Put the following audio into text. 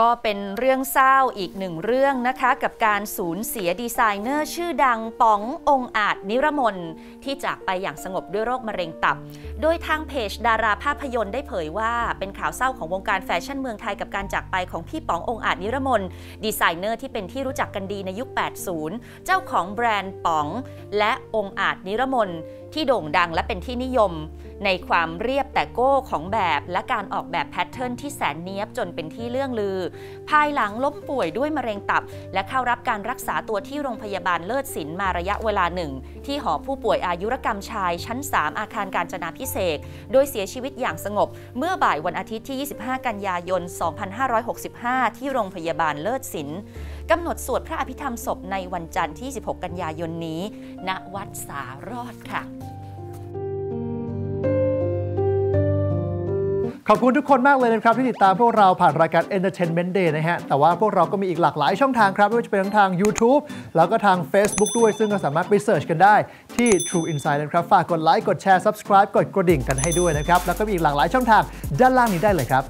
ก็เป็นเรื่องเศร้าอีกหนึ่งเรื่องนะคะ กับการสูญเสียดีไซเนอร์ชื่อดังป๋ององอาจนิรมนที่จากไปอย่างสงบด้วยโรคมะเร็งตับ โดยทางเพจดาราภาพยนตร์ได้เผยว่าเป็นข่าวเศร้าของวงการแฟชั่นเมืองไทยกับการจากไปของพี่ป๋ององอาจนิรมนดีไซเนอร์ที่เป็นที่รู้จักกันดีในยุค 80 เจ้าของแบรนด์ป๋อง และองอาจนิรมนที่โด่งดังและเป็นที่นิยมในความเรียบแต่โก้ของแบบและการออกแบบแพทเทิร์นที่แสนเนี้ยบจนเป็นที่เลื่องลือ ภายหลังล้มป่วยด้วยมะเร็งตับ และเข้ารับการรักษาตัวที่โรงพยาบาลเลิศศิลป์มาระยะเวลาหนึ่ง ที่หอผู้ป่วยอายุรกรรมชายชั้น 3 อาคารการจนาพิเศษ โดยเสียชีวิตอย่างสงบ เมื่อบ่ายวันอาทิตย์ที่ 25 กันยายน 2565 ที่โรงพยาบาลเลิศศิลป์กำหนดสวดพระอภิธรรมศพในวันจันทร์ที่ 16 กันยายนนี้ ณ วัดสารอดค่ะ ขอบคุณทุกคนมากเลยนะครับที่ติดตามพวกเราผ่านรายการ Entertainment Day นะฮะ แต่ว่าพวกเราก็มีอีกหลากหลายช่องทางครับ ไม่ว่าจะเป็นทั้งทาง YouTube แล้วก็ทาง Facebook ด้วย ซึ่งก็สามารถไปเสิร์ชกันได้ที่ True Insight นะครับ ฝากกดไลค์ กดแชร์ Subscribe กดกระดิ่งกันให้ด้วยนะครับ แล้วก็มีอีกหลากหลายช่องทางด้านล่างนี้ได้เลยครับ